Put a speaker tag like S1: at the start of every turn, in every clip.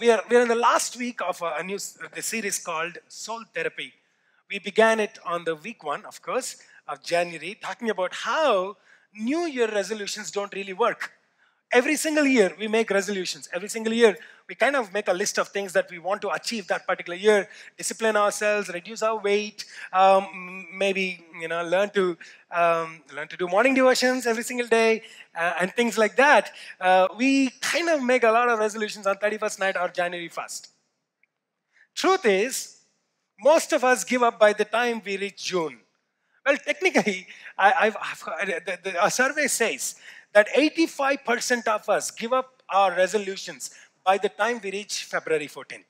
S1: we are, we are in the last week of a, new the series called Soul Therapy. We began it on the week one, of course, of January, talking about how New Year resolutions don't really work. Every single year, we make resolutions. Every single year, we kind of make a list of things that we want to achieve that particular year. Discipline ourselves, reduce our weight, um, maybe you know, learn to um, learn to do morning devotions every single day, uh, and things like that. Uh, we kind of make a lot of resolutions on 31st night or January 1st. Truth is, most of us give up by the time we reach June. Well, technically, I, the, a survey says that 85% of us give up our resolutions by the time we reach February 14th.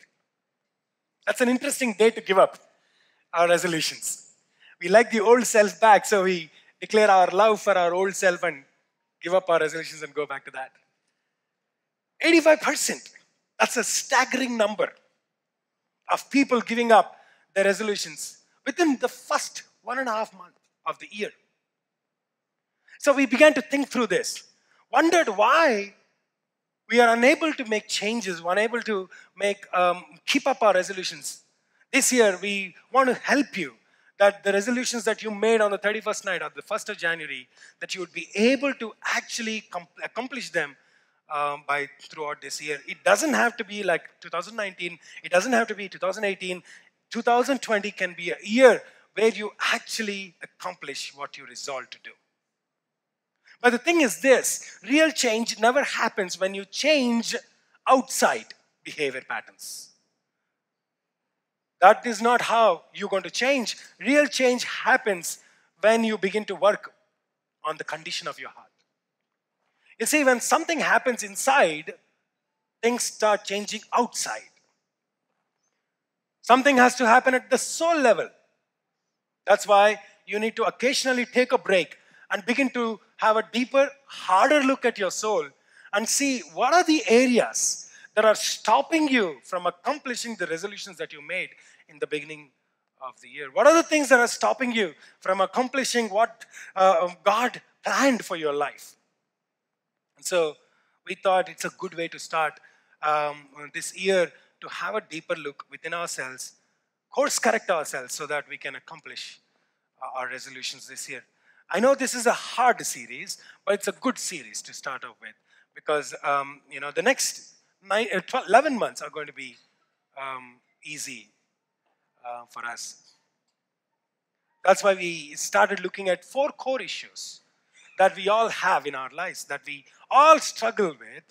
S1: That's an interesting day to give up our resolutions. We like the old self back, so we declare our love for our old self and give up our resolutions and go back to that. 85%. That's a staggering number of people giving up their resolutions within the first one and a half month of the year. So we began to think through this, wondered why we are unable to make changes, unable to make um, keep up our resolutions. This year, we want to help you that the resolutions that you made on the 31st night of the 1st of January, that you would be able to actually com- accomplish them um, by throughout this year. It doesn't have to be like 2019. It doesn't have to be 2018. 2020 can be a year where you actually accomplish what you resolve to do. But the thing is this real change never happens when you change outside behavior patterns. That is not how you're going to change. Real change happens when you begin to work on the condition of your heart. You see, when something happens inside, things start changing outside. Something has to happen at the soul level. That's why you need to occasionally take a break and begin to have a deeper, harder look at your soul and see what are the areas that are stopping you from accomplishing the resolutions that you made in the beginning of the year. What are the things that are stopping you from accomplishing what uh, God planned for your life? And so we thought it's a good way to start um, this year to have a deeper look within ourselves, course correct ourselves so that we can accomplish uh, our resolutions this year. I know this is a hard series, but it's a good series to start off with because um, you know the next nine, uh, 12, 11 months are going to be um, easy uh, for us. That's why we started looking at four core issues that we all have in our lives, that we all struggle with,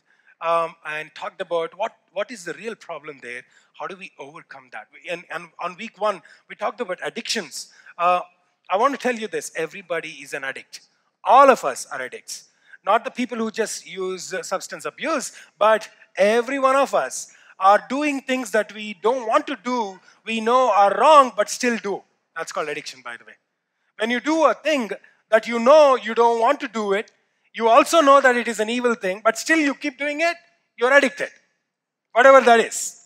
S1: um, and talked about what, what is the real problem there, how do we overcome that. And, and on week one, we talked about addictions. Uh, I want to tell you this everybody is an addict. All of us are addicts. Not the people who just use uh, substance abuse, but every one of us are doing things that we don't want to do, we know are wrong, but still do. That's called addiction, by the way. When you do a thing that you know you don't want to do it, you also know that it is an evil thing, but still you keep doing it, you're addicted. Whatever that is.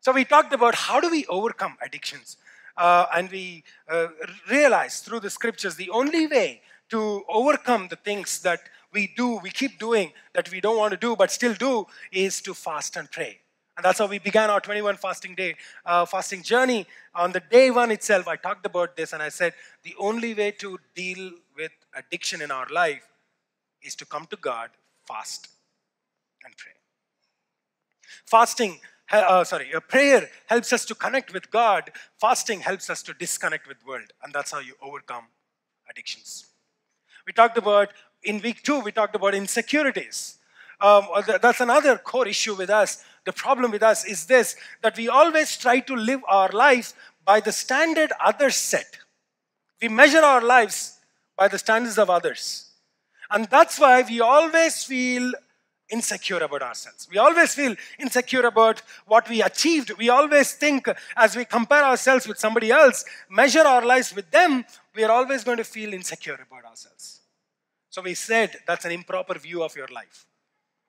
S1: So we talked about how do we overcome addictions. Uh, and we uh, realized through the scriptures the only way to overcome the things that we do, we keep doing, that we don't want to do but still do, is to fast and pray. And that's how we began our 21 fasting day, uh, fasting journey. On the day one itself, I talked about this and I said the only way to deal with addiction in our life is to come to God, fast, and pray. Fasting, uh, sorry, prayer helps us to connect with God. Fasting helps us to disconnect with world, and that's how you overcome addictions. We talked about in week two. We talked about insecurities. Um, that's another core issue with us. The problem with us is this that we always try to live our life by the standard others set. We measure our lives by the standards of others. And that's why we always feel insecure about ourselves. We always feel insecure about what we achieved. We always think as we compare ourselves with somebody else, measure our lives with them, we are always going to feel insecure about ourselves. So we said that's an improper view of your life.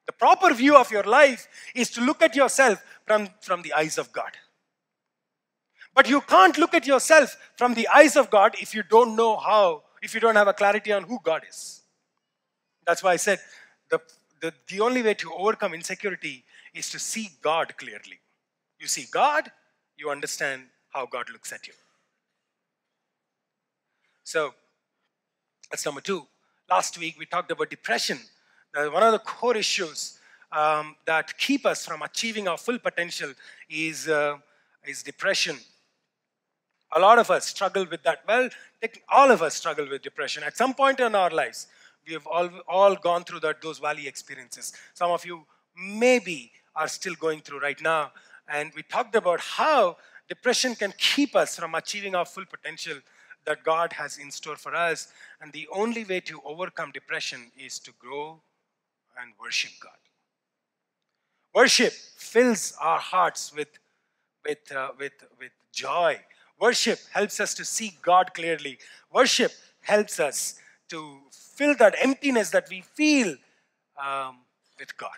S1: The proper view of your life is to look at yourself from, from the eyes of God. But you can't look at yourself from the eyes of God if you don't know how, if you don't have a clarity on who God is. That's why I said the, the, the only way to overcome insecurity is to see God clearly. You see God, you understand how God looks at you. So, that's number two. Last week we talked about depression. One of the core issues um, that keep us from achieving our full potential is, uh, is depression. A lot of us struggle with that. Well, all of us struggle with depression. At some point in our lives, we have all, all gone through that, those valley experiences. Some of you maybe are still going through right now. And we talked about how depression can keep us from achieving our full potential that God has in store for us. And the only way to overcome depression is to grow and worship God. Worship fills our hearts with, with, uh, with, with joy. Worship helps us to see God clearly. Worship helps us to fill that emptiness that we feel um, with God.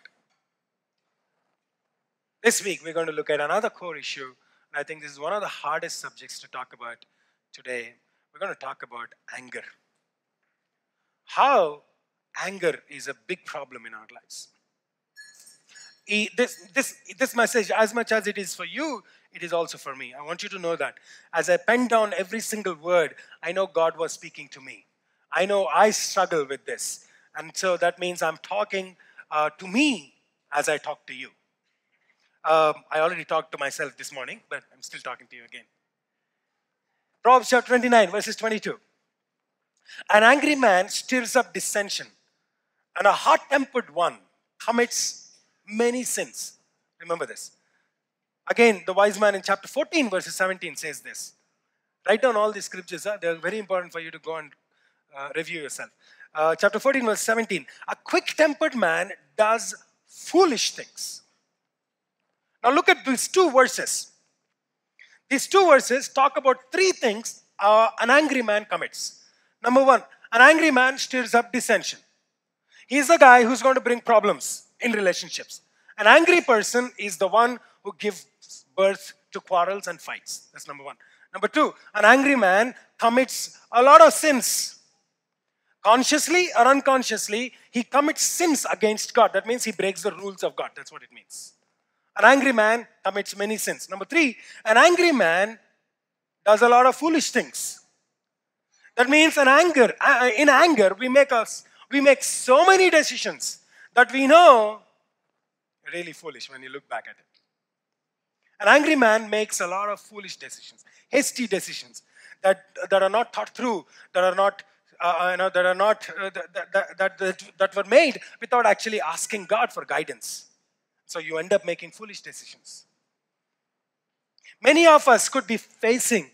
S1: This week, we're going to look at another core issue, and I think this is one of the hardest subjects to talk about today. We're going to talk about anger. How anger is a big problem in our lives. This, this, this message, as much as it is for you, it is also for me. I want you to know that. As I pen down every single word, I know God was speaking to me. I know I struggle with this. And so that means I'm talking uh, to me as I talk to you. Um, I already talked to myself this morning, but I'm still talking to you again. Proverbs chapter 29, verses 22. An angry man stirs up dissension, and a hot tempered one commits many sins. Remember this. Again, the wise man in chapter 14, verses 17 says this. Write down all these scriptures, huh? they're very important for you to go and uh, review yourself. Uh, chapter 14, verse 17. A quick tempered man does foolish things. Now look at these two verses. These two verses talk about three things uh, an angry man commits. Number one, an angry man stirs up dissension. He's the guy who's going to bring problems in relationships. An angry person is the one who gives birth to quarrels and fights. That's number one. Number two, an angry man commits a lot of sins. Consciously or unconsciously, he commits sins against God. That means he breaks the rules of God. That's what it means. An angry man commits many sins. Number three, an angry man does a lot of foolish things. That means an anger, in anger, we make us we make so many decisions that we know really foolish when you look back at it. An angry man makes a lot of foolish decisions, hasty decisions that, that are not thought through, that are not, uh, uh, you know, that are not, uh, that, that, that, that were made without actually asking God for guidance. So you end up making foolish decisions. Many of us could be facing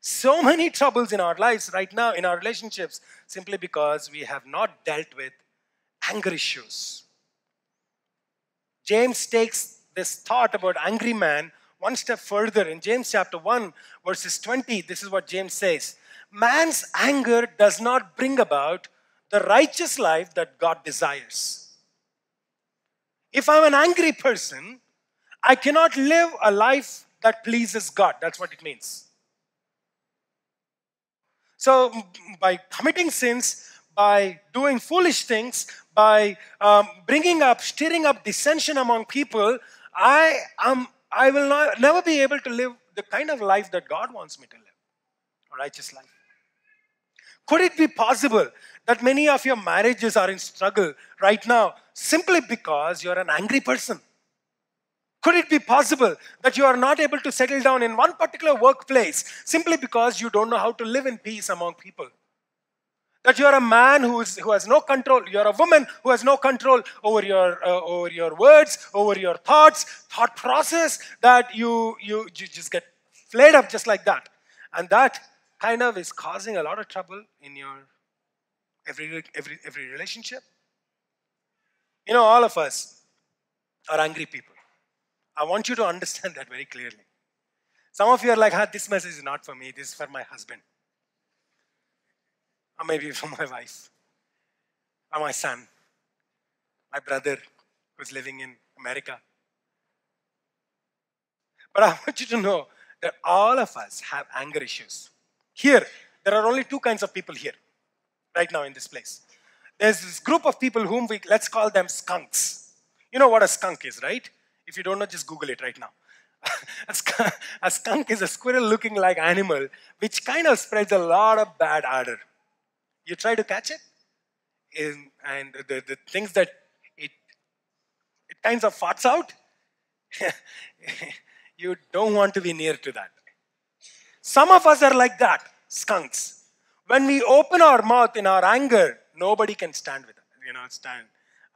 S1: so many troubles in our lives right now, in our relationships, simply because we have not dealt with anger issues. James takes this thought about angry man one step further. In James chapter 1, verses 20, this is what James says Man's anger does not bring about the righteous life that God desires. If I'm an angry person, I cannot live a life that pleases God. That's what it means. So, by committing sins, by doing foolish things, by um, bringing up, stirring up dissension among people, I am, I will not, never be able to live the kind of life that God wants me to live, a righteous life. Could it be possible that many of your marriages are in struggle right now simply because you're an angry person? Could it be possible that you are not able to settle down in one particular workplace simply because you don't know how to live in peace among people? that you are a man who, is, who has no control, you are a woman who has no control over your, uh, over your words, over your thoughts, thought process, that you, you, you just get flared up just like that. And that kind of is causing a lot of trouble in your every, every, every relationship. You know, all of us are angry people. I want you to understand that very clearly. Some of you are like, ah, this message is not for me, this is for my husband or maybe for my wife, or my son, my brother who's living in America. But I want you to know that all of us have anger issues. Here, there are only two kinds of people here, right now in this place. there's this group of people whom we, let's call them skunks. You know what a skunk is, right? If you don't know, just Google it right now. a, skunk, a skunk is a squirrel looking like animal which kind of spreads a lot of bad odor. You try to catch it, and the, the things that it, it kinds of farts out, you don't want to be near to that. Some of us are like that, skunks. When we open our mouth in our anger, nobody can stand with us, you know, stand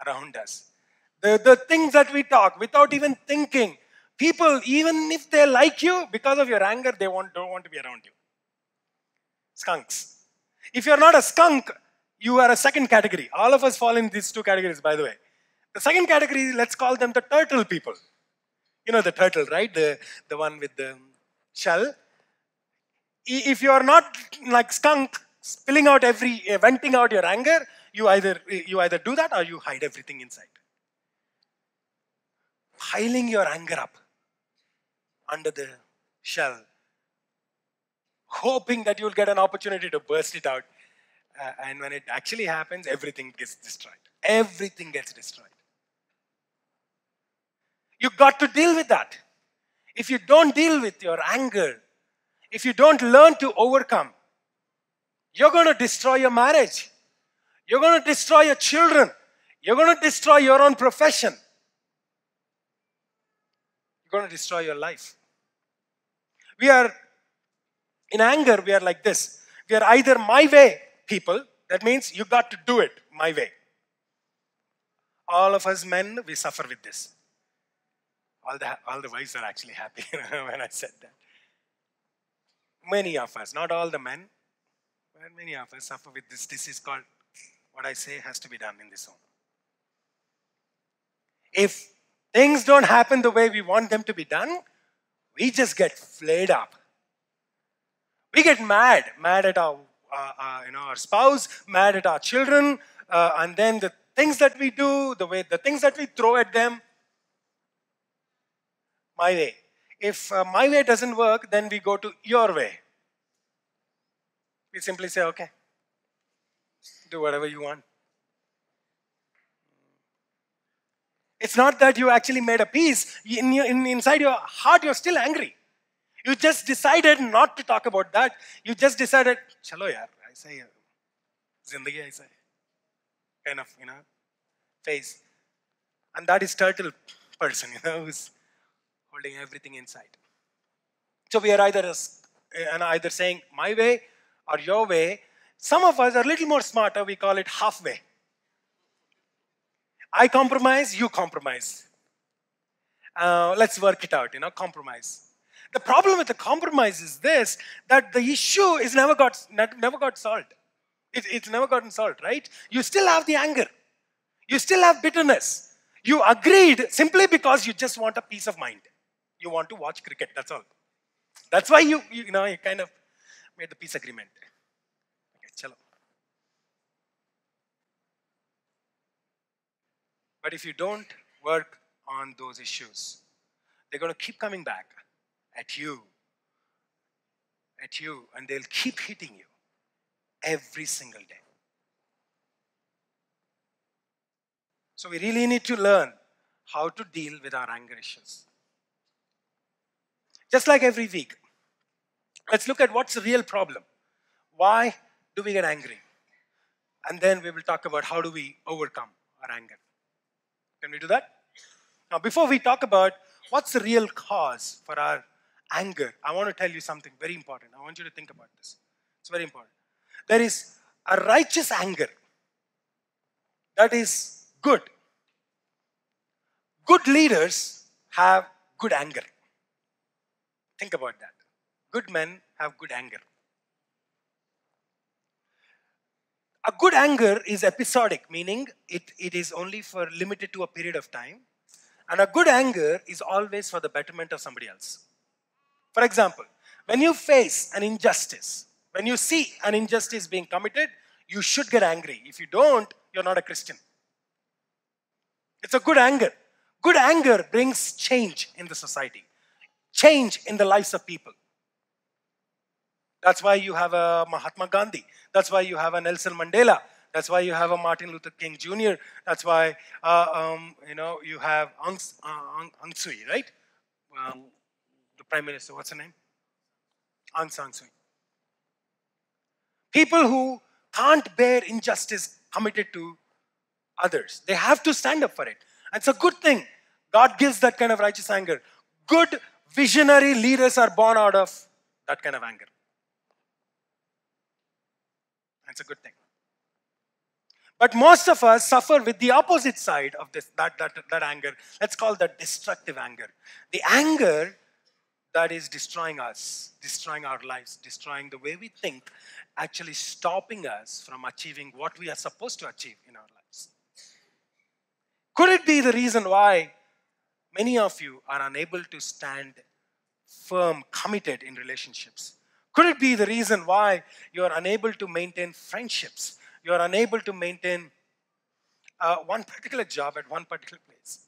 S1: around us. The, the things that we talk without even thinking, people, even if they like you, because of your anger, they don't want to be around you. Skunks. If you're not a skunk, you are a second category. All of us fall in these two categories, by the way. The second category, let's call them the turtle people. You know the turtle, right? The, the one with the shell. If you are not like skunk, spilling out every, uh, venting out your anger, you either, you either do that or you hide everything inside. Piling your anger up under the shell, hoping that you'll get an opportunity to burst it out. Uh, and when it actually happens, everything gets destroyed. Everything gets destroyed. You've got to deal with that. If you don't deal with your anger, if you don't learn to overcome, you're going to destroy your marriage. You're going to destroy your children. You're going to destroy your own profession. You're going to destroy your life. We are, in anger, we are like this. We are either my way people, that means you got to do it my way. All of us men, we suffer with this. All the, all the wives are actually happy when I said that. Many of us, not all the men, but many of us suffer with this. Is called what I say has to be done in this home. If things don't happen the way we want them to be done, we just get flayed up. We get mad, mad at our, uh, uh, you know, our spouse, mad at our children, uh, and then the things that we do, the way the things that we throw at them. My way. If uh, my way doesn't work, then we go to your way. We simply say, okay, do whatever you want. It's not that you actually made a peace. In, in, inside your heart, you're still angry. You just decided not to talk about that. You just decided, chalo yaar, I say, zindagi I say. Kind of, you know, face. And that is turtle person, you know, who's holding everything inside. So we are either, and either saying my way or your way. Some of us are a little more smarter, we call it halfway. I compromise, you compromise. Uh, let's work it out, you know, compromise. The problem with the compromise is this that the issue is never got, never got solved. It, it's never gotten solved, right? You still have the anger, you still have bitterness. You agreed simply because you just want a peace of mind. You want to watch cricket, that's all. That's why you, you, know, you kind of made the peace agreement. Chalo. But if you don't work on those issues, they're going to keep coming back at you, at you, and they'll keep hitting you every single day. So we really need to learn how to deal with our anger issues. Just like every week, let's look at what's the real problem. Why do we get angry? And then we will talk about how do we overcome our anger. Can we do that? Now, before we talk about what's the real cause for our anger, I want to tell you something very important. I want you to think about this. It's very important. There is a righteous anger that is good. Good leaders have good anger. Think about that. Good men have good anger. A good anger is episodic, meaning it, it is only for limited to a period of time. And a good anger is always for the betterment of somebody else. For example, when you face an injustice, when you see an injustice being committed, you should get angry. If you don't, you're not a Christian. It's a good anger. Good anger brings change in the society, change in the lives of people. That's why you have a Mahatma Gandhi. That's why you have a Nelson Mandela. That's why you have a Martin Luther King Jr. That's why uh, um, you know you have Aung, uh, Aung, Suu, right? Um, the Prime Minister. What's her name? Aung San Suu. People who can't bear injustice committed to others. They have to stand up for it. And it's a good thing. God gives that kind of righteous anger. Good visionary leaders are born out of that kind of anger. It's a good thing. But most of us suffer with the opposite side of this, that, that, that anger. Let's call that destructive anger. The anger that is destroying us, destroying our lives, destroying the way we think, actually stopping us from achieving what we are supposed to achieve in our lives. Could it be the reason why many of you are unable to stand firm, committed in relationships? Could it be the reason why you are unable to maintain friendships? You are unable to maintain uh, one particular job at one particular place?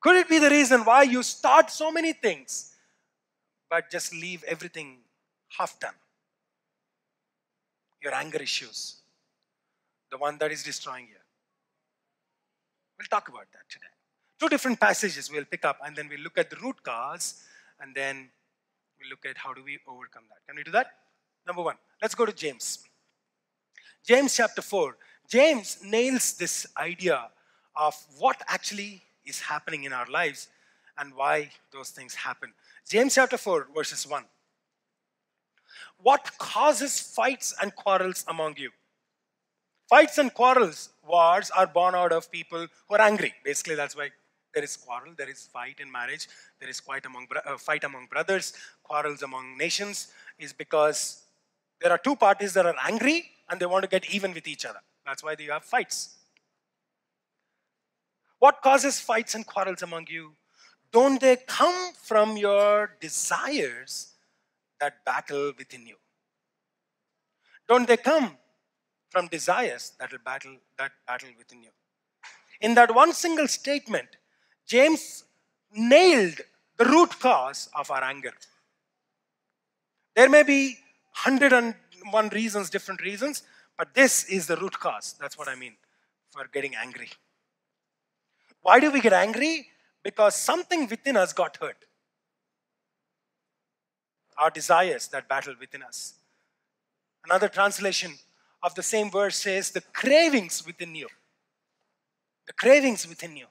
S1: Could it be the reason why you start so many things but just leave everything half done? Your anger issues, the one that is destroying you. We'll talk about that today. Two different passages we'll pick up, and then we'll look at the root cause, and then we'll look at how do we overcome that. Can we do that? Number one, let's go to James. James chapter 4. James nails this idea of what actually is happening in our lives and why those things happen. James chapter 4, verses 1. What causes fights and quarrels among you? Fights and quarrels, wars are born out of people who are angry. Basically, that's why there is quarrel, there is fight in marriage, there is quite among, uh, fight among brothers, quarrels among nations, is because there are two parties that are angry and they want to get even with each other. That's why you have fights. What causes fights and quarrels among you? Don't they come from your desires that battle within you? Don't they come from desires that battle that battle within you? In that one single statement, James nailed the root cause of our anger. There may be 101 reasons, different reasons, but this is the root cause. That's what I mean for getting angry. Why do we get angry? Because something within us got hurt. Our desires that battle within us. Another translation of the same verse says, the cravings within you. The cravings within you.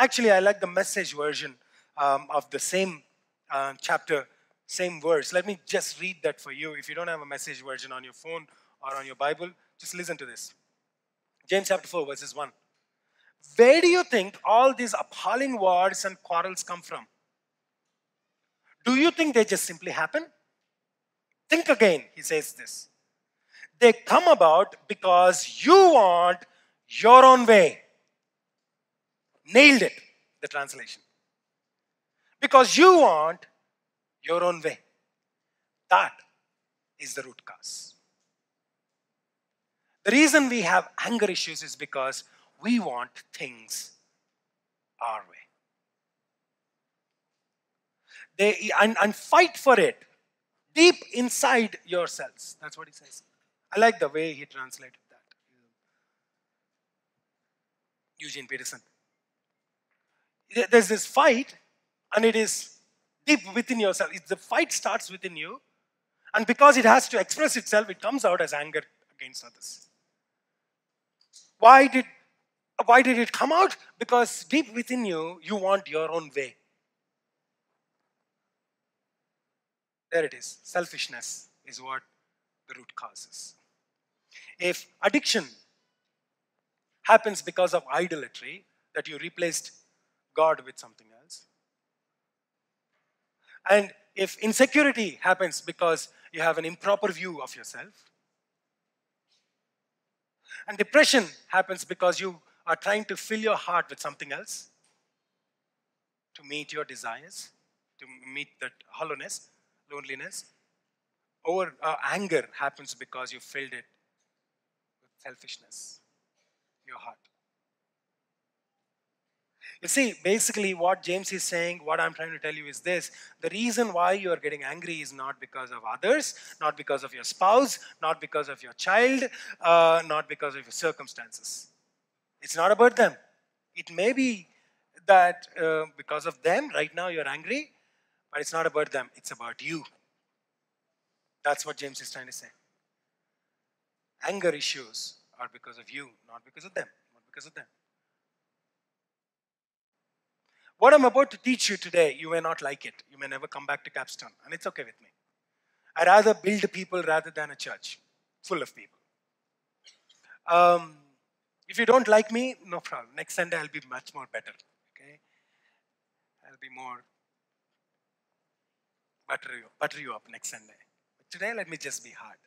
S1: Actually, I like the message version um, of the same uh, chapter, same verse. Let me just read that for you. If you don't have a message version on your phone or on your Bible, just listen to this. James chapter 4, verses 1. Where do you think all these appalling wars and quarrels come from? Do you think they just simply happen? Think again, he says this. They come about because you want your own way. Nailed it, the translation. Because you want your own way. That is the root cause. The reason we have anger issues is because we want things our way. They, and, and fight for it deep inside yourselves. That's what he says. I like the way he translated that. Eugene Peterson. There's this fight, and it is deep within yourself. The fight starts within you, and because it has to express itself, it comes out as anger against others. Why did why did it come out? Because deep within you, you want your own way. There it is. Selfishness is what the root causes. If addiction happens because of idolatry, that you replaced God with something else, and if insecurity happens because you have an improper view of yourself, and depression happens because you are trying to fill your heart with something else to meet your desires, to meet that hollowness, loneliness. Or uh, anger happens because you filled it with selfishness, your heart. You see, basically, what James is saying, what I'm trying to tell you is this the reason why you are getting angry is not because of others, not because of your spouse, not because of your child, uh, not because of your circumstances. It's not about them. It may be that uh, because of them, right now you're angry, but it's not about them, it's about you. That's what James is trying to say. Anger issues are because of you, not because of them, not because of them. What I'm about to teach you today, you may not like it. You may never come back to Capstone, and it's okay with me. I rather build people rather than a church full of people. Um, if you don't like me, no problem. Next Sunday I'll be much more better. Okay, I'll be more butter you, butter you up next Sunday. But today, let me just be hard.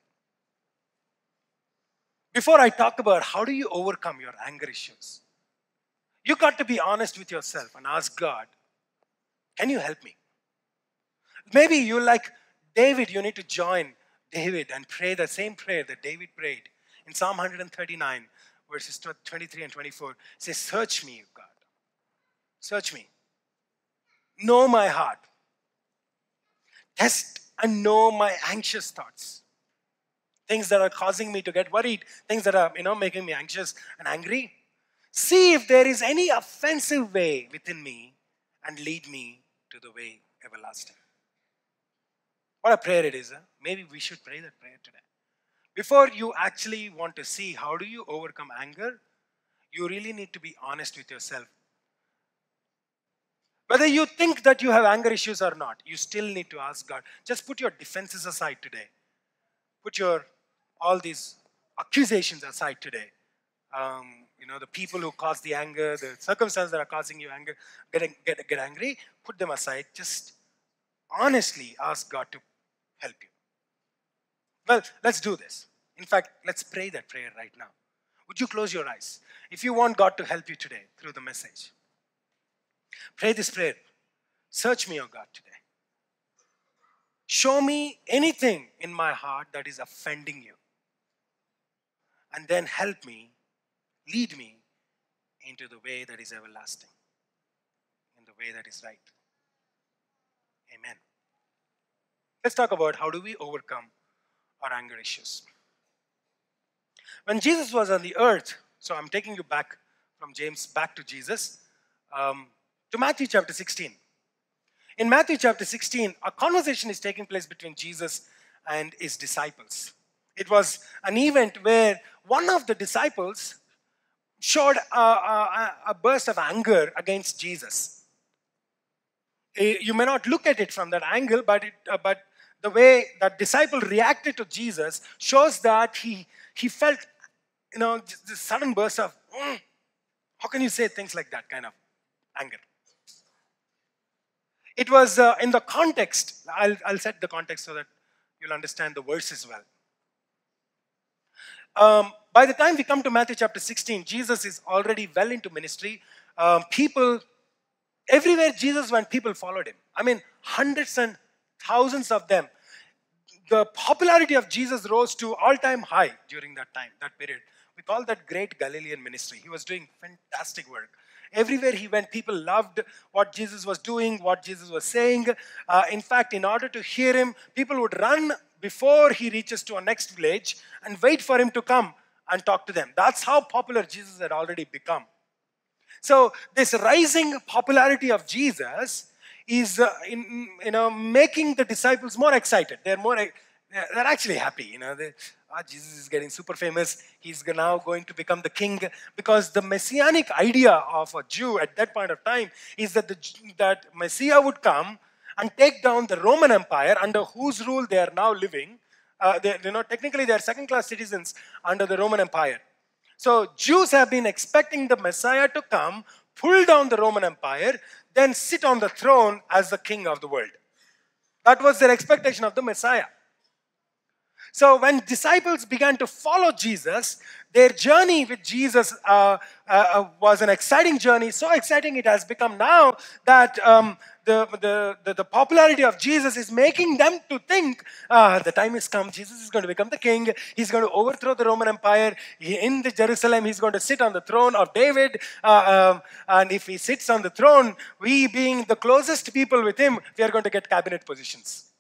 S1: Before I talk about how do you overcome your anger issues, you got to be honest with yourself and ask God, can you help me? Maybe you're like David, you need to join David and pray the same prayer that David prayed in Psalm 139, verses 23 and 24. Say, Search me, God. Search me. Know my heart. Test and know my anxious thoughts. Things that are causing me to get worried, things that are, you know, making me anxious and angry. See if there is any offensive way within me and lead me to the way everlasting. What a prayer it is. Huh? Maybe we should pray that prayer today. Before you actually want to see how do you overcome anger, you really need to be honest with yourself. Whether you think that you have anger issues or not, you still need to ask God. Just put your defenses aside today. Put your all these accusations aside today. Um, know, the people who cause the anger, the circumstances that are causing you anger, get, get, get angry, put them aside. Just honestly ask God to help you. Well, let's do this. In fact, let's pray that prayer right now. Would you close your eyes? If you want God to help you today through the message, pray this prayer. Search me, O God, today. Show me anything in my heart that is offending you. And then help me lead me into the way that is everlasting, in the way that is right. Amen. Let's talk about how do we overcome our anger issues. When Jesus was on the earth, so I'm taking you back from James back to Jesus, um, to Matthew chapter 16. In Matthew chapter 16, a conversation is taking place between Jesus and his disciples. It was an event where one of the disciples showed a, a, a burst of anger against Jesus. Eh, you may not look at it from that angle, but, it, uh, but the way that disciple reacted to Jesus shows that he, he felt, you know, this sudden burst of, mm, how can you say things like that kind of anger? It was uh, in the context, I'll, I'll set the context so that you'll understand the verses well. Um, by the time we come to Matthew chapter 16, Jesus is already well into ministry. Um, people, everywhere Jesus went, people followed him. I mean, hundreds and thousands of them. The popularity of Jesus rose to all time high during that time, that period. We call that great Galilean ministry. He was doing fantastic work. Everywhere he went, people loved what Jesus was doing, what Jesus was saying. Uh, in fact, in order to hear him, people would run before he reaches to a next village and wait for him to come and talk to them. That's how popular Jesus had already become. So, this rising popularity of Jesus is uh, in, you know, making the disciples more excited. They're more, they're actually happy. You know, they, ah, Jesus is getting super famous. He's now going to become the king because the messianic idea of a Jew at that point of time is that the that Messiah would come and take down the Roman Empire under whose rule they are now living. Uh, they, you know, technically they are second-class citizens under the Roman Empire. So Jews have been expecting the Messiah to come, pull down the Roman Empire, then sit on the throne as the king of the world. That was their expectation of the Messiah. So when disciples began to follow Jesus, their journey with Jesus uh, uh, uh, was an exciting journey. So exciting it has become now that um, the, the, the, the popularity of Jesus is making them to think ah, the time has come. Jesus is going to become the king. He's going to overthrow the Roman Empire. In the Jerusalem, he's going to sit on the throne of David. Uh, um, and if he sits on the throne, we being the closest people with him, we are going to get cabinet positions.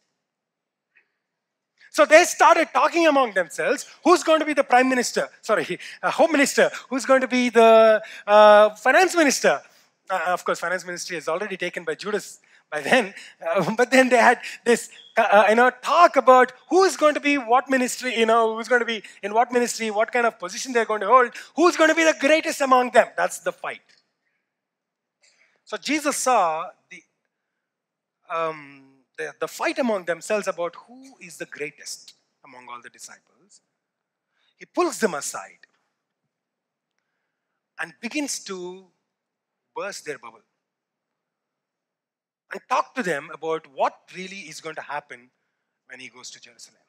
S1: So they started talking among themselves who's going to be the prime minister, sorry, uh, home minister, who's going to be the uh, finance minister. Uh, of course, finance ministry is already taken by Judas by then, uh, but then they had this uh, you know talk about who is going to be what ministry, you know, who's going to be in what ministry, what kind of position they're going to hold, who's going to be the greatest among them. That's the fight. So Jesus saw the um, the, the fight among themselves about who is the greatest among all the disciples, he pulls them aside and begins to burst their bubble and talk to them about what really is going to happen when he goes to Jerusalem.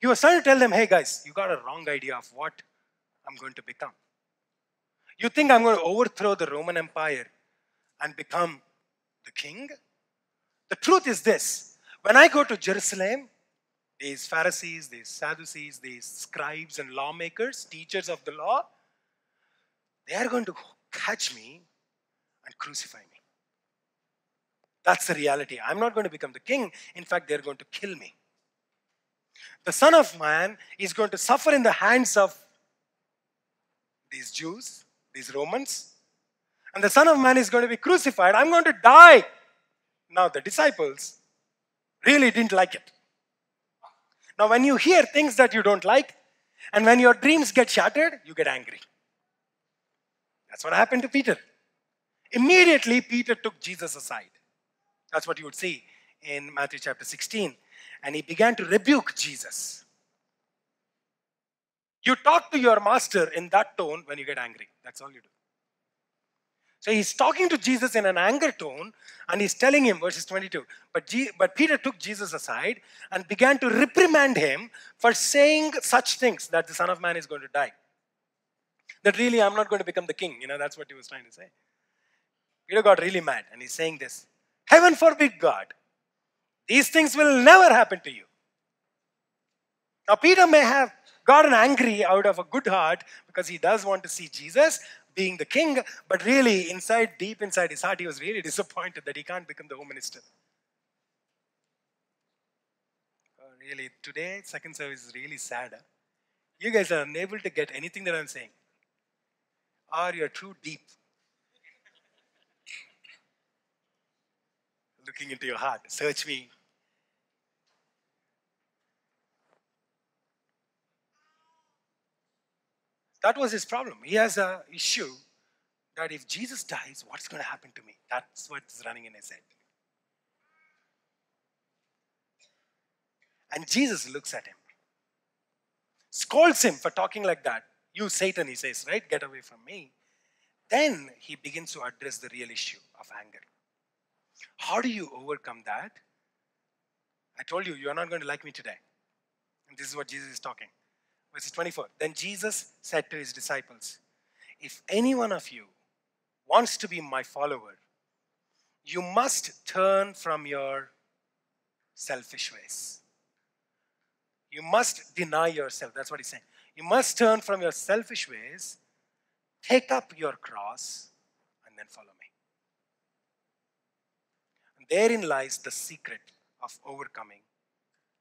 S1: He was trying to tell them, hey guys, you got a wrong idea of what I'm going to become. You think I'm going to overthrow the Roman Empire and become the king? The truth is this when I go to Jerusalem, these Pharisees, these Sadducees, these scribes and lawmakers, teachers of the law, they are going to catch me and crucify me. That's the reality. I'm not going to become the king. In fact, they're going to kill me. The Son of Man is going to suffer in the hands of these Jews, these Romans, and the Son of Man is going to be crucified. I'm going to die. Now, the disciples really didn't like it. Now, when you hear things that you don't like, and when your dreams get shattered, you get angry. That's what happened to Peter. Immediately, Peter took Jesus aside. That's what you would see in Matthew chapter 16. And he began to rebuke Jesus. You talk to your master in that tone when you get angry. That's all you do. So he's talking to Jesus in an anger tone and he's telling him, verses 22, but, G- but Peter took Jesus aside and began to reprimand him for saying such things that the Son of Man is going to die. That really I'm not going to become the king. You know, that's what he was trying to say. Peter got really mad and he's saying this Heaven forbid, God. These things will never happen to you. Now, Peter may have gotten angry out of a good heart because he does want to see Jesus, being the king, but really, inside, deep inside his heart, he was really disappointed that he can't become the home minister. Really, today, second service is really sad. You guys are unable to get anything that I'm saying, or you're too deep. Looking into your heart, search me. That was his problem. He has an issue that if Jesus dies, what's going to happen to me? That's what's running in his head. And Jesus looks at him, scolds him for talking like that. You, Satan, he says, right? Get away from me. Then he begins to address the real issue of anger. How do you overcome that? I told you, you are not going to like me today. And this is what Jesus is talking. Verse 24. Then Jesus said to his disciples, If any one of you wants to be my follower, you must turn from your selfish ways. You must deny yourself. That's what he's saying. You must turn from your selfish ways, take up your cross, and then follow me. And therein lies the secret of overcoming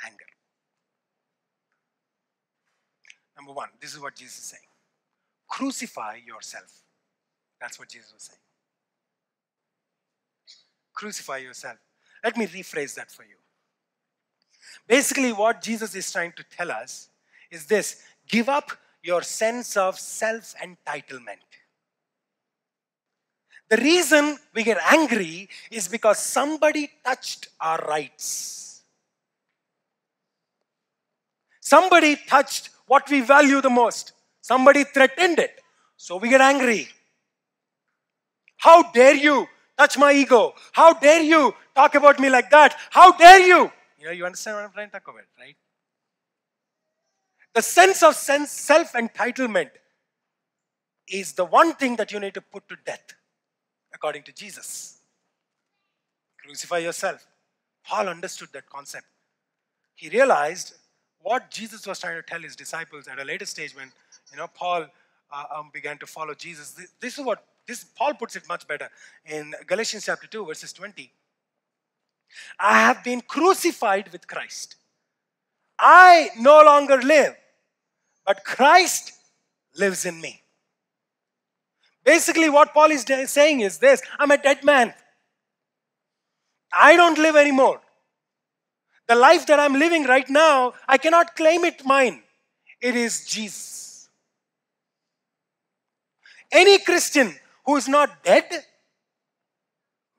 S1: anger. Number one, this is what Jesus is saying crucify yourself. That's what Jesus was saying. Crucify yourself. Let me rephrase that for you. Basically, what Jesus is trying to tell us is this give up your sense of self entitlement. The reason we get angry is because somebody touched our rights. Somebody touched what we value the most. Somebody threatened it. So we get angry. How dare you touch my ego? How dare you talk about me like that? How dare you? You know, you understand what I'm trying to talk about, right? The sense of self entitlement is the one thing that you need to put to death, according to Jesus. Crucify yourself. Paul understood that concept. He realized what Jesus was trying to tell his disciples at a later stage when you know Paul uh, um, began to follow Jesus. This, this is what this Paul puts it much better in Galatians chapter 2, verses 20. I have been crucified with Christ. I no longer live, but Christ lives in me. Basically, what Paul is saying is this I'm a dead man. I don't live anymore. The life that I'm living right now, I cannot claim it mine. It is Jesus. Any Christian who is not dead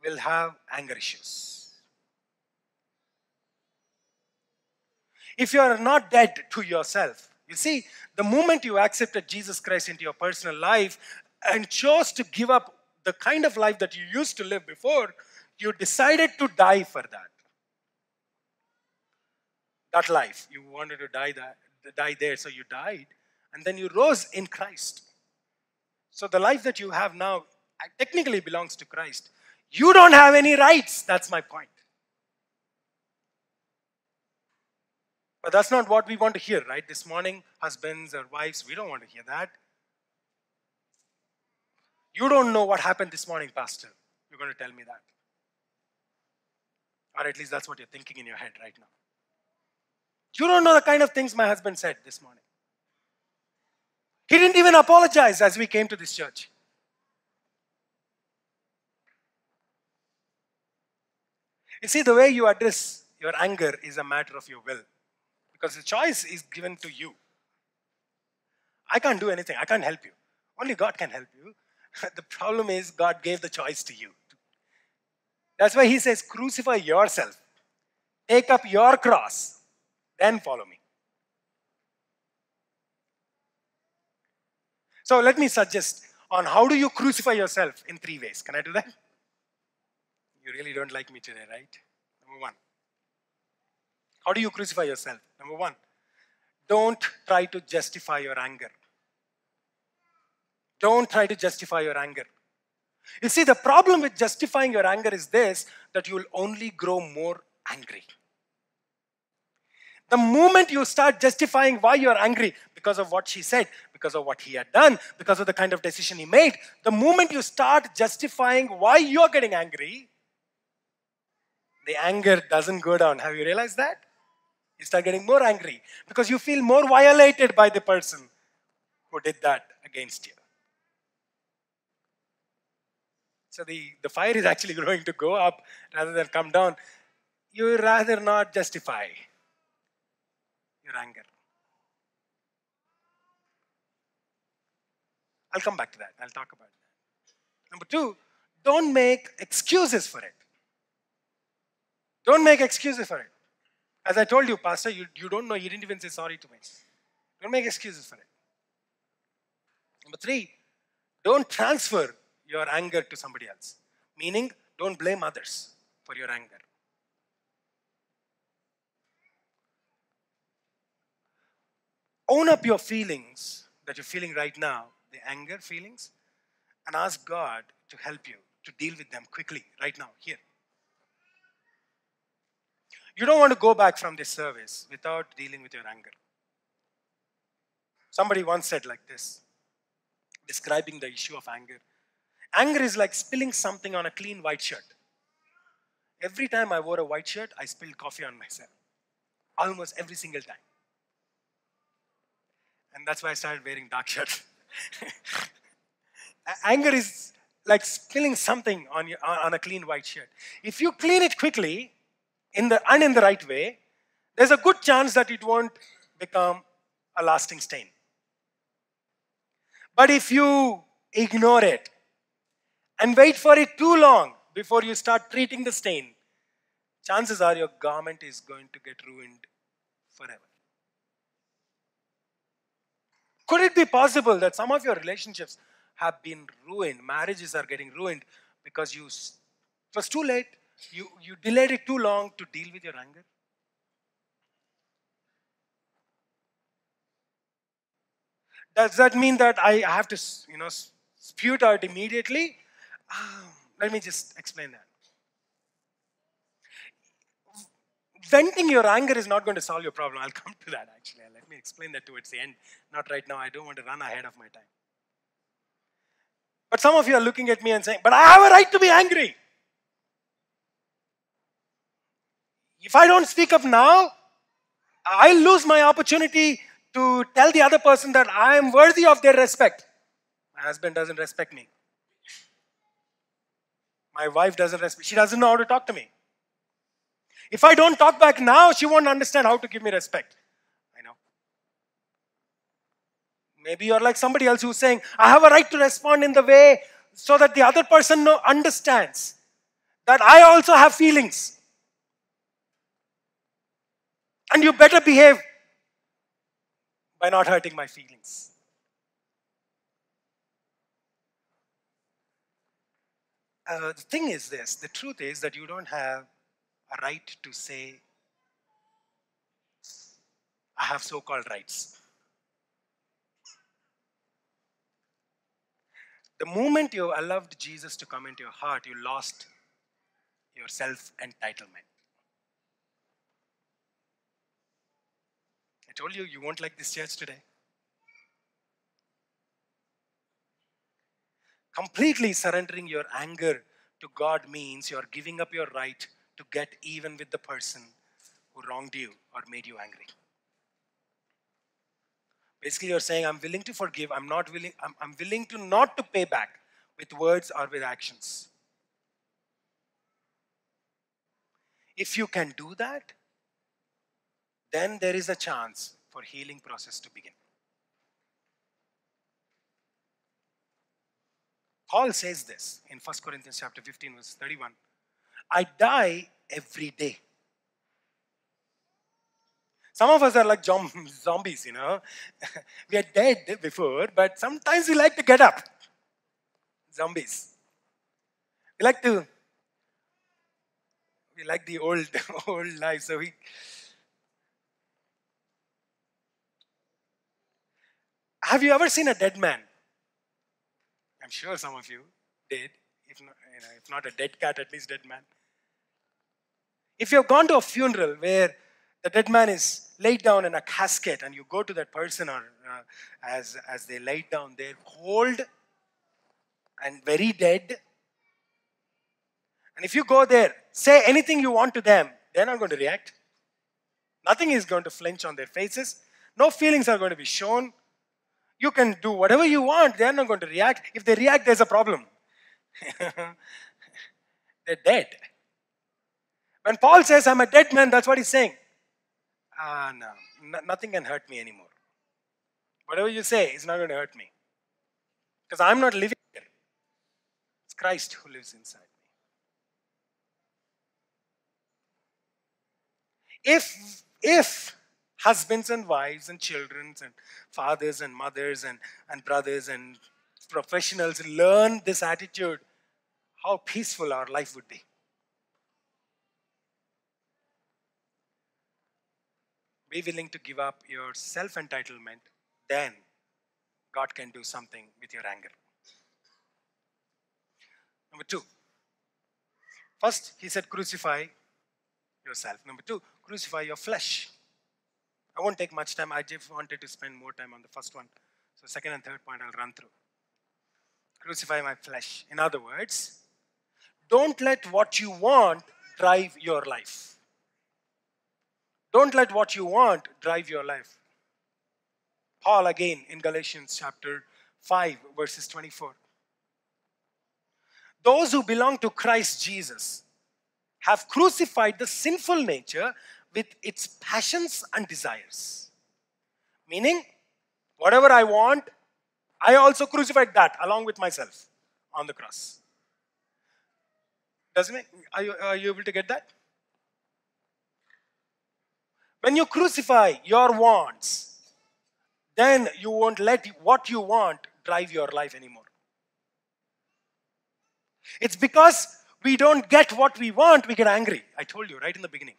S1: will have anger issues. If you are not dead to yourself, you see, the moment you accepted Jesus Christ into your personal life and chose to give up the kind of life that you used to live before, you decided to die for that. That life. You wanted to die, that, die there, so you died. And then you rose in Christ. So the life that you have now technically belongs to Christ. You don't have any rights. That's my point. But that's not what we want to hear, right? This morning, husbands or wives, we don't want to hear that. You don't know what happened this morning, Pastor. You're going to tell me that. Or at least that's what you're thinking in your head right now. You don't know the kind of things my husband said this morning. He didn't even apologize as we came to this church. You see, the way you address your anger is a matter of your will because the choice is given to you. I can't do anything, I can't help you. Only God can help you. the problem is, God gave the choice to you. That's why He says, Crucify yourself, take up your cross, then follow me. So let me suggest on how do you crucify yourself in three ways. Can I do that? You really don't like me today, right? Number one. How do you crucify yourself? Number one. Don't try to justify your anger. Don't try to justify your anger. You see, the problem with justifying your anger is this that you will only grow more angry. The moment you start justifying why you're angry because of what she said, because of what he had done, because of the kind of decision he made, the moment you start justifying why you're getting angry, the anger doesn't go down. Have you realized that? You start getting more angry because you feel more violated by the person who did that against you. So the, the fire is actually going to go up rather than come down. You rather not justify your anger. I'll come back to that. I'll talk about that. Number two, don't make excuses for it. Don't make excuses for it. As I told you, Pastor, you, you don't know, you didn't even say sorry to me. Don't make excuses for it. Number three, don't transfer your anger to somebody else. Meaning, don't blame others for your anger. Own up your feelings that you're feeling right now, the anger feelings, and ask God to help you to deal with them quickly, right now, here. You don't want to go back from this service without dealing with your anger. Somebody once said like this, describing the issue of anger. Anger is like spilling something on a clean white shirt. Every time I wore a white shirt, I spilled coffee on myself. Almost every single time. And that's why I started wearing dark shirts. Anger is like spilling something on, your, on a clean white shirt. If you clean it quickly in the, and in the right way, there's a good chance that it won't become a lasting stain. But if you ignore it and wait for it too long before you start treating the stain, chances are your garment is going to get ruined forever. Could it be possible that some of your relationships have been ruined? Marriages are getting ruined because you it was too late. You, you delayed it too long to deal with your anger. Does that mean that I have to, you know, spew it out immediately? Um, let me just explain that. venting your anger is not going to solve your problem. I'll come to that actually. Let me explain that towards the end. Not right now. I don't want to run ahead of my time. But some of you are looking at me and saying, But I have a right to be angry. If I don't speak up now, I'll lose my opportunity to tell the other person that I am worthy of their respect. My husband doesn't respect me. My wife doesn't respect. Me. She doesn't know how to talk to me. If I don't talk back now, she won't understand how to give me respect. I know. Maybe you're like somebody else who's saying, I have a right to respond in the way so that the other person understands that I also have feelings. And you better behave by not hurting my feelings. Uh, the thing is this the truth is that you don't have a right to say, I have so called rights. The moment you allowed Jesus to come into your heart, you lost your self entitlement. I told you, you won't like this church today. Completely surrendering your anger to God means you're giving up your right to get even with the person who wronged you or made you angry. Basically, you're saying, I'm willing to forgive, I'm not willing, I'm, I'm willing to not to pay back with words or with actions. If you can do that, then there is a chance for healing process to begin. Paul says this in 1 Corinthians chapter 15, verse 31. I die every day. Some of us are like zombies, you know. we are dead before, but sometimes we like to get up. Zombies. We like to, we like the old, old life. So we, have you ever seen a dead man? I'm sure some of you did. If not, you know, if not a dead cat, at least dead man. If you have gone to a funeral where the dead man is laid down in a casket and you go to that person or uh, as, as they laid down there cold and very dead and if you go there say anything you want to them they're not going to react nothing is going to flinch on their faces no feelings are going to be shown you can do whatever you want they're not going to react if they react there's a problem they're dead when Paul says, I'm a dead man, that's what he's saying. Ah, no, nothing can hurt me anymore. Whatever you say is not going to hurt me. Because I'm not living here. It's Christ who lives inside me. If, if husbands and wives and children and fathers and mothers and, and brothers and professionals learn this attitude, how peaceful our life would be. be willing to give up your self entitlement, then God can do something with your anger. Number two, first, he said, crucify yourself. Number two, crucify your flesh. I won't take much time. I just wanted to spend more time on the first one. So, second and third point, I'll run through. Crucify my flesh. In other words, don't let what you want drive your life. Don't let what you want drive your life. Paul again in Galatians chapter 5, verses 24. Those who belong to Christ Jesus have crucified the sinful nature with its passions and desires. Meaning, whatever I want, I also crucified that along with myself on the cross. Doesn't it? Are you, are you able to get that? When you crucify your wants, then you won't let what you want drive your life anymore. It's because we don't get what we want, we get angry. I told you right in the beginning.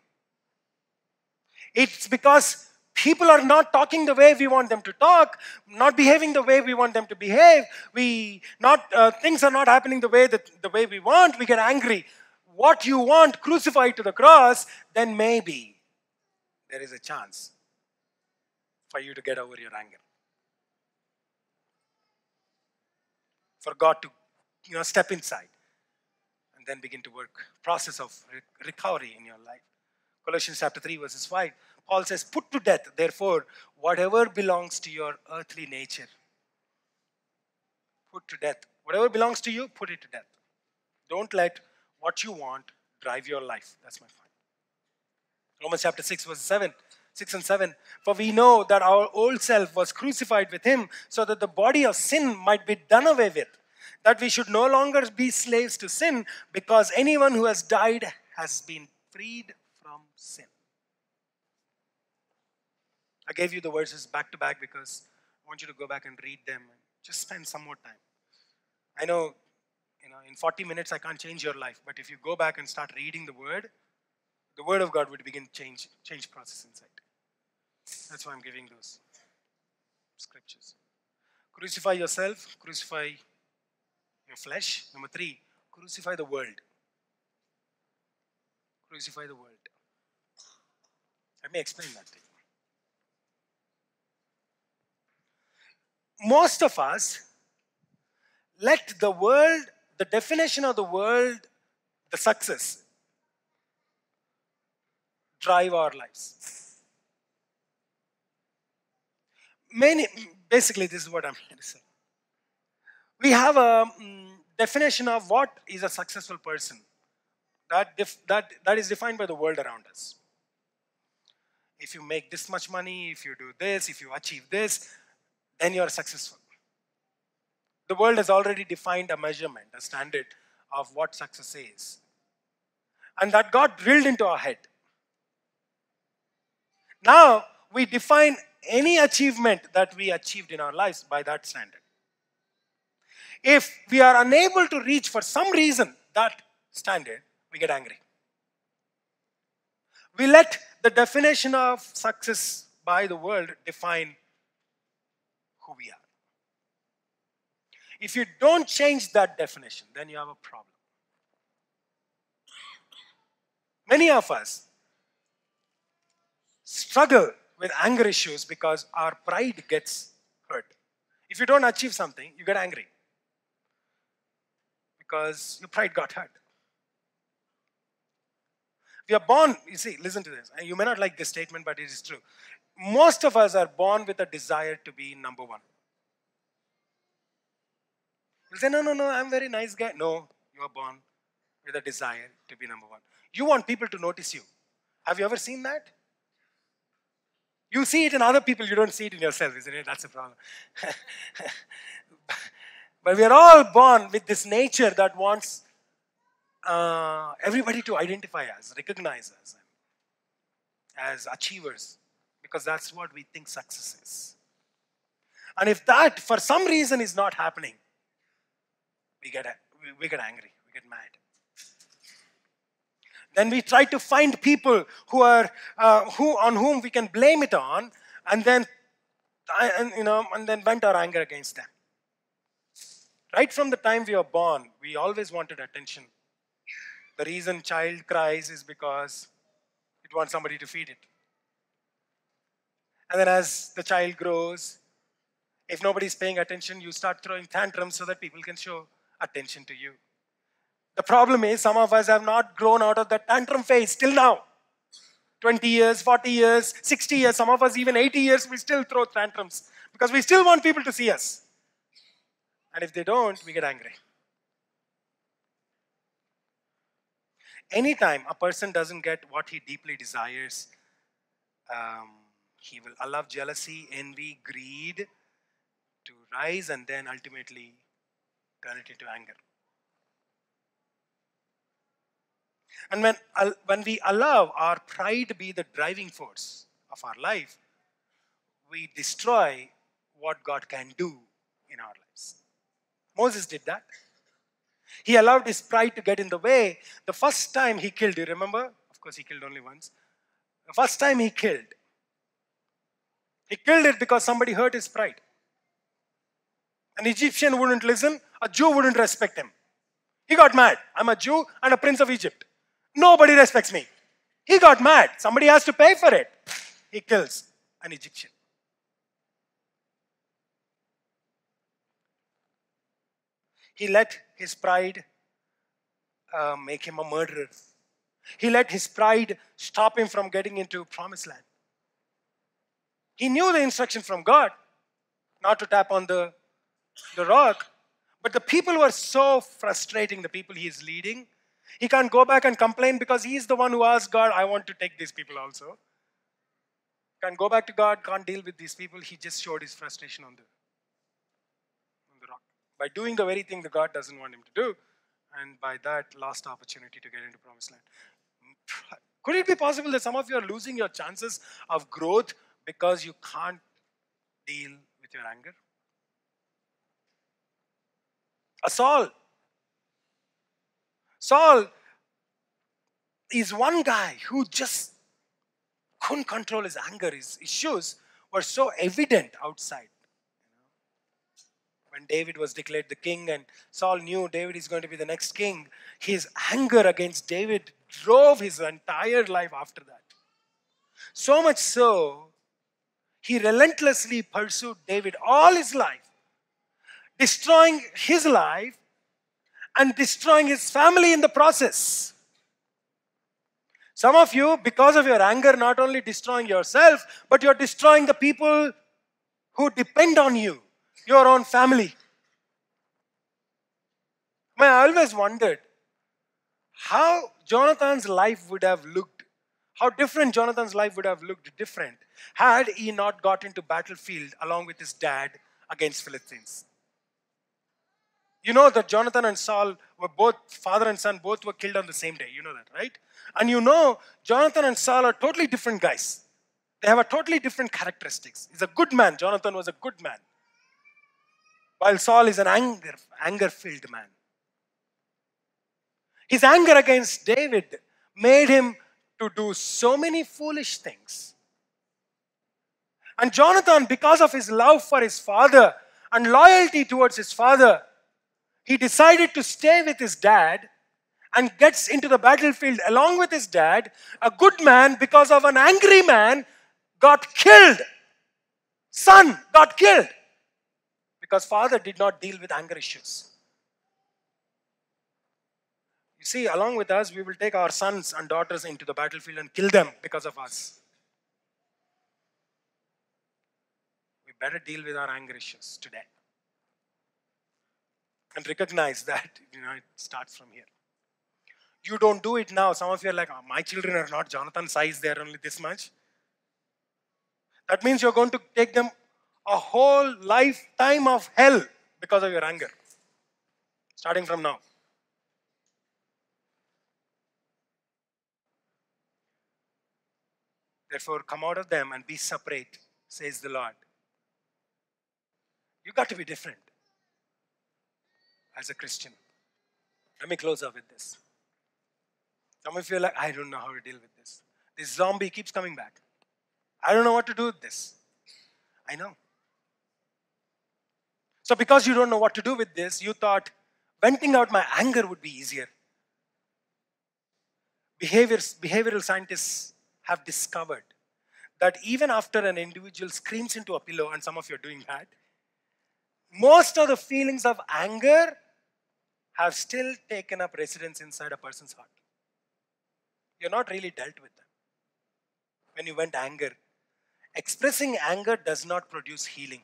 S1: It's because people are not talking the way we want them to talk, not behaving the way we want them to behave. We not uh, things are not happening the way that the way we want. We get angry. What you want crucified to the cross, then maybe there is a chance for you to get over your anger. For God to you know, step inside and then begin to work process of re- recovery in your life. Colossians chapter 3, verses 5. Paul says, Put to death, therefore, whatever belongs to your earthly nature. Put to death. Whatever belongs to you, put it to death. Don't let what you want drive your life. That's my point. Romans chapter 6, verse 7. 6 and 7. For we know that our old self was crucified with him so that the body of sin might be done away with. That we should no longer be slaves to sin because anyone who has died has been freed from sin. I gave you the verses back to back because I want you to go back and read them and just spend some more time. I know, you know, in 40 minutes I can't change your life, but if you go back and start reading the word, the word of God would begin change change process inside. That's why I'm giving those scriptures. Crucify yourself, crucify your flesh. Number three, crucify the world. Crucify the world. Let me explain that to you. most of us let the world, the definition of the world, the success, drive our lives. Many, basically, this is what I'm trying to say. We have a um, definition of what is a successful person. That, that, that is defined by the world around us. If you make this much money, if you do this, if you achieve this, then you are successful. The world has already defined a measurement, a standard of what success is. And that got drilled into our head. Now we define any achievement that we achieved in our lives by that standard. If we are unable to reach for some reason that standard, we get angry. We let the definition of success by the world define who we are. If you don't change that definition, then you have a problem. Many of us struggle with anger issues because our pride gets hurt. If you don't achieve something, you get angry because your pride got hurt. We are born, you see, listen to this. And you may not like this statement, but it is true most of us are born with a desire to be number one. You say, no, no, no, I'm a very nice guy. No, you are born with a desire to be number one. You want people to notice you. Have you ever seen that? You see it in other people, you don't see it in yourself, isn't it? That's the problem. but we are all born with this nature that wants uh, everybody to identify us, recognize us as achievers because that's what we think success is. And if that, for some reason, is not happening, we get, we get angry, we get mad. Then we try to find people who are, uh, who, on whom we can blame it on, and then, and, you know, and then vent our anger against them. Right from the time we were born, we always wanted attention. The reason child cries is because it wants somebody to feed it. And then as the child grows, if nobody's paying attention, you start throwing tantrums so that people can show attention to you. The problem is, some of us have not grown out of that tantrum phase till now. 20 years, 40 years, 60 years, some of us even 80 years, we still throw tantrums because we still want people to see us. And if they don't, we get angry. Anytime a person doesn't get what he deeply desires, um, he will allow jealousy, envy, greed to rise and then ultimately turn it into anger. And when, when we allow our pride to be the driving force of our life, we destroy what God can do in our lives. Moses did that. He allowed his pride to get in the way. The first time he killed, you remember? Of course, he killed only once. The first time he killed, he killed it because somebody hurt his pride. An Egyptian wouldn't listen, a Jew wouldn't respect him. He got mad. I'm a Jew and a prince of Egypt. Nobody respects me. He got mad. Somebody has to pay for it. he kills an Egyptian. He let his pride uh, make him a murderer. He let his pride stop him from getting into promised land. He knew the instruction from God not to tap on the, the rock, but the people were so frustrating, the people he is leading. He can't go back and complain because he's the one who asked God, I want to take these people also. Can't go back to God, can't deal with these people. He just showed his frustration on the, on the rock. By doing the very thing that God doesn't want him to do, and by that, lost opportunity to get into promised land. Could it be possible that some of you are losing your chances of growth because you can't deal with your anger? A Saul. Saul is one guy who just couldn't control his anger. His issues were so evident outside. When David was declared the king and Saul knew David is going to be the next king, his anger against David drove his entire life after that. So much so, he relentlessly pursued David all his life, destroying his life and destroying his family in the process. Some of you, because of your anger, not only destroying yourself, but you're destroying the people who depend on you, your own family. I always wondered how Jonathan's life would have looked, how different Jonathan's life would have looked different had he not got into battlefield along with his dad against Philistines. You know that Jonathan and Saul were both, father and son, both were killed on the same day. You know that, right? And you know, Jonathan and Saul are totally different guys. They have a totally different characteristics. He's a good man. Jonathan was a good man. While Saul is an anger, anger-filled man. His anger against David made him to do so many foolish things. And Jonathan, because of his love for his father and loyalty towards his father, he decided to stay with his dad and gets into the battlefield along with his dad. A good man, because of an angry man, got killed. Son got killed because father did not deal with anger issues. You see, along with us, we will take our sons and daughters into the battlefield and kill them because of us. We better deal with our anger issues today. And recognize that, you know, it starts from here. You don't do it now. Some of you are like, oh, my children are not Jonathan size, they're only this much. That means you're going to take them a whole lifetime of hell because of your anger. Starting from now. Therefore, come out of them and be separate, says the Lord. You got to be different as a Christian. Let me close up with this. Some of you are like, I don't know how to deal with this. This zombie keeps coming back. I don't know what to do with this. I know. So, because you don't know what to do with this, you thought venting out my anger would be easier. Behaviors, behavioral scientists have discovered that even after an individual screams into a pillow, and some of you are doing that, most of the feelings of anger have still taken up residence inside a person's heart. You're not really dealt with them. When you vent anger, expressing anger does not produce healing.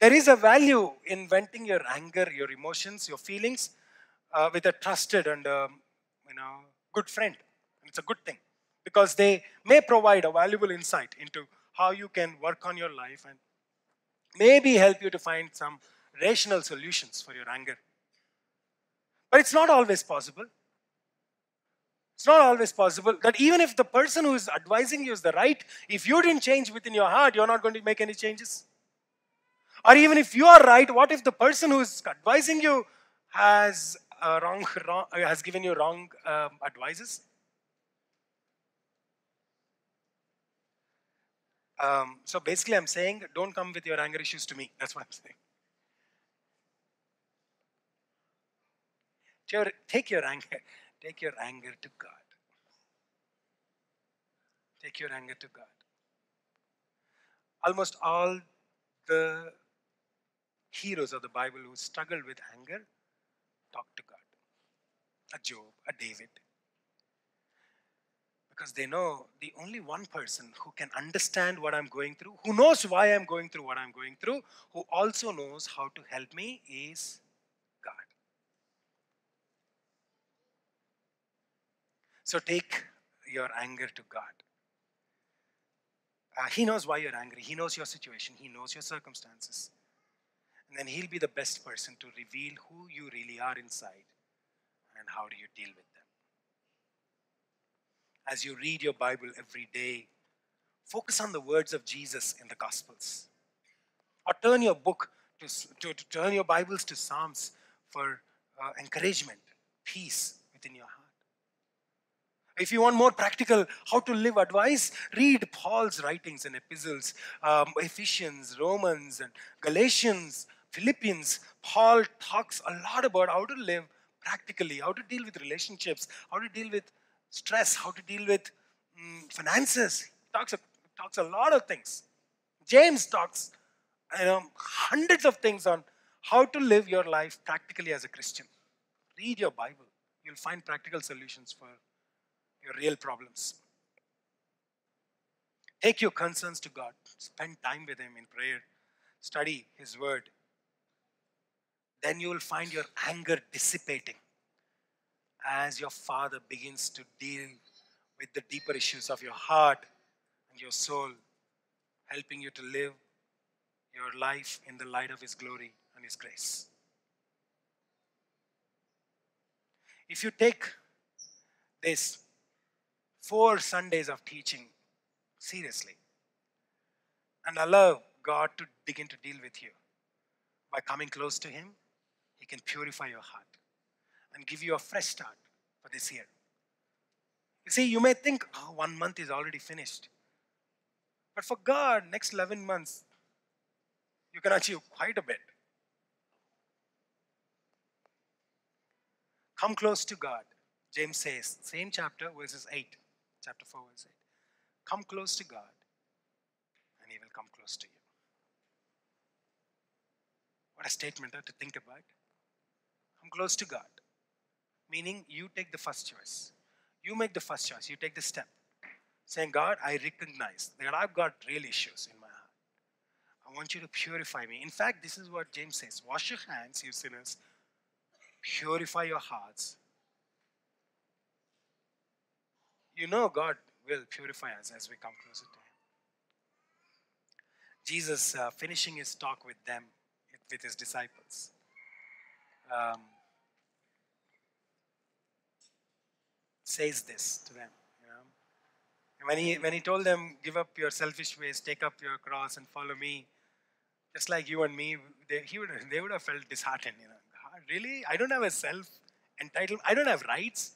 S1: There is a value in venting your anger, your emotions, your feelings uh, with a trusted and um, you know good friend. It's a good thing because they may provide a valuable insight into how you can work on your life and maybe help you to find some rational solutions for your anger. But it's not always possible. It's not always possible that even if the person who is advising you is the right, if you didn't change within your heart, you're not going to make any changes. Or even if you are right, what if the person who is advising you has uh, wrong, wrong, has given you wrong um, advices? Um, so basically, I'm saying don't come with your anger issues to me. That's what I'm saying. Take your anger, take your anger to God. Take your anger to God. Almost all the heroes of the Bible who struggled with anger talked to God. A Job, a David. Because they know the only one person who can understand what I'm going through, who knows why I'm going through what I'm going through, who also knows how to help me is God. So take your anger to God. Uh, he knows why you're angry. He knows your situation. He knows your circumstances. And then He'll be the best person to reveal who you really are inside and how do you deal with them. As you read your Bible every day, focus on the words of Jesus in the Gospels. Or turn your book to, to, to turn your Bibles to Psalms for uh, encouragement, peace within your heart. If you want more practical how to live advice, read Paul's writings and epistles, um, Ephesians, Romans, and Galatians, Philippians. Paul talks a lot about how to live practically, how to deal with relationships, how to deal with stress, how to deal with um, finances. He talks, talks a lot of things. James talks you know, hundreds of things on how to live your life practically as a Christian. Read your Bible. You'll find practical solutions for your real problems. Take your concerns to God. Spend time with Him in prayer. Study His Word. Then you will find your anger dissipating as your Father begins to deal with the deeper issues of your heart and your soul, helping you to live your life in the light of His glory and His grace. If you take this four Sundays of teaching seriously and allow God to begin to deal with you by coming close to Him, Can purify your heart and give you a fresh start for this year. You see, you may think, oh, one month is already finished. But for God, next 11 months, you can achieve quite a bit. Come close to God. James says, same chapter, verses 8, chapter 4, verse 8. Come close to God, and He will come close to you. What a statement to think about. Come close to God, meaning you take the first choice. You make the first choice, you take the step. Saying, God, I recognize that I've got real issues in my heart. I want you to purify me. In fact, this is what James says Wash your hands, you sinners, purify your hearts. You know, God will purify us as we come closer to Him. Jesus, uh, finishing his talk with them, with his disciples, um, says this to them. You know? When he, when he told them, give up your selfish ways, take up your cross and follow me, just like you and me, they, he would, they would have felt disheartened. You know, really? I don't have a self entitlement. I don't have rights.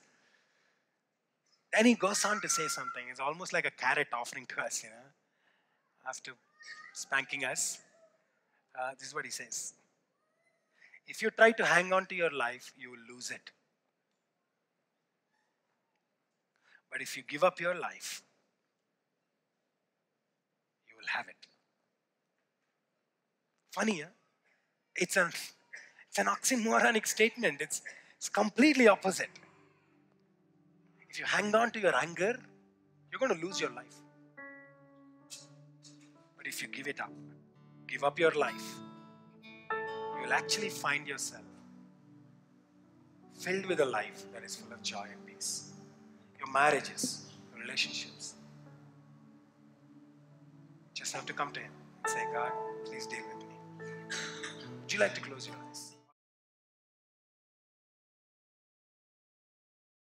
S1: Then he goes on to say something. It's almost like a carrot offering to us, you know, after spanking us. Uh, this is what he says. If you try to hang on to your life, you will lose it. But if you give up your life, you will have it. Funny, huh? It's an, it's an oxymoronic statement. It's, it's completely opposite. If you hang on to your anger, you're going to lose your life. But if you give it up, give up your life, you will actually find yourself filled with a life that is full of joy and peace. Your marriages, your relationships. Just have to come to Him and say, God, please deal with me. Would you like to close your eyes?